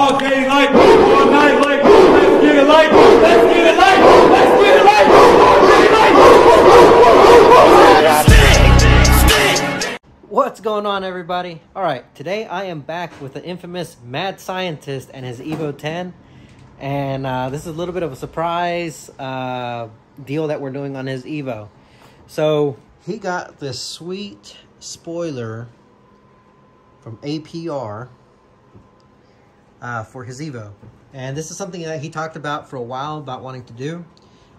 all day like, all night like, let's get it like, let's get it like, let's get it like, all day like. What's going on, everybody? All right, today I am back with the infamous Mad Scientist and his Evo 10. And uh, this is a little bit of a surprise uh, deal that we're doing on his Evo. So he got this sweet spoiler from APR uh, for his Evo. And this is something that he talked about for a while about wanting to do.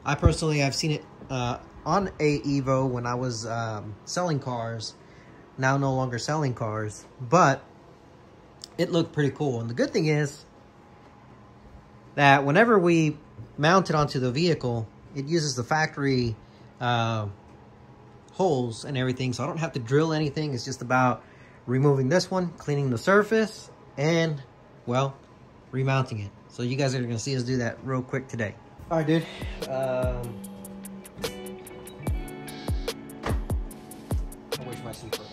I personally, I've seen it uh, on a Evo when I was um, selling cars. Now no longer selling cars, but it looked pretty cool. And the good thing is that whenever we mount it onto the vehicle, it uses the factory uh, holes and everything. So I don't have to drill anything. It's just about removing this one, cleaning the surface, and, well, remounting it. So you guys are going to see us do that real quick today. All right, dude. Um, I wish my sleeper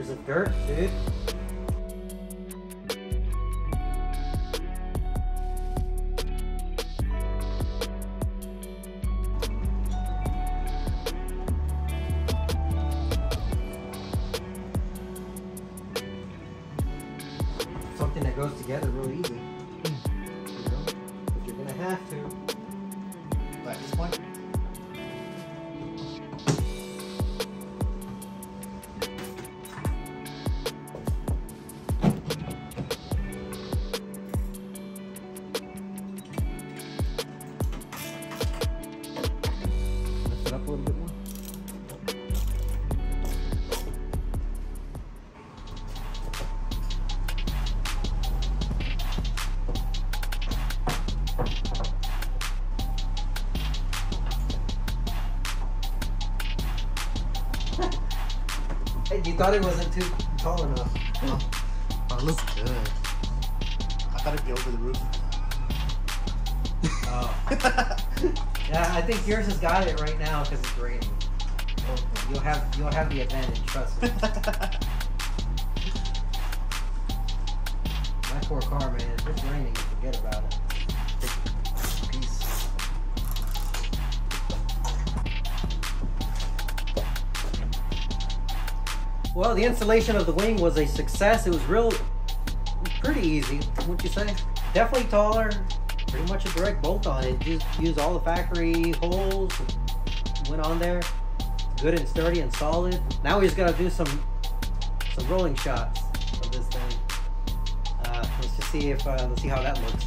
Years of dirt, dude. Something that goes together real easy. You know? But you're gonna have to. But at this point, Hey, you thought it wasn't too tall enough. Oh, it looks good. I thought it'd be over the roof. Oh. yeah, I think yours has got it right now because it's raining. You'll have you'll have the advantage, trust me. My poor car, man. If it's raining, forget about it. Well, the installation of the wing was a success. It was real, pretty easy, wouldn't you say? Definitely taller. Pretty much a direct bolt on it. Just used all the factory holes. Went on there. Good and sturdy and solid. Now we just gotta do some some rolling shots of this thing. Uh, let's just see if uh, let's see how that looks.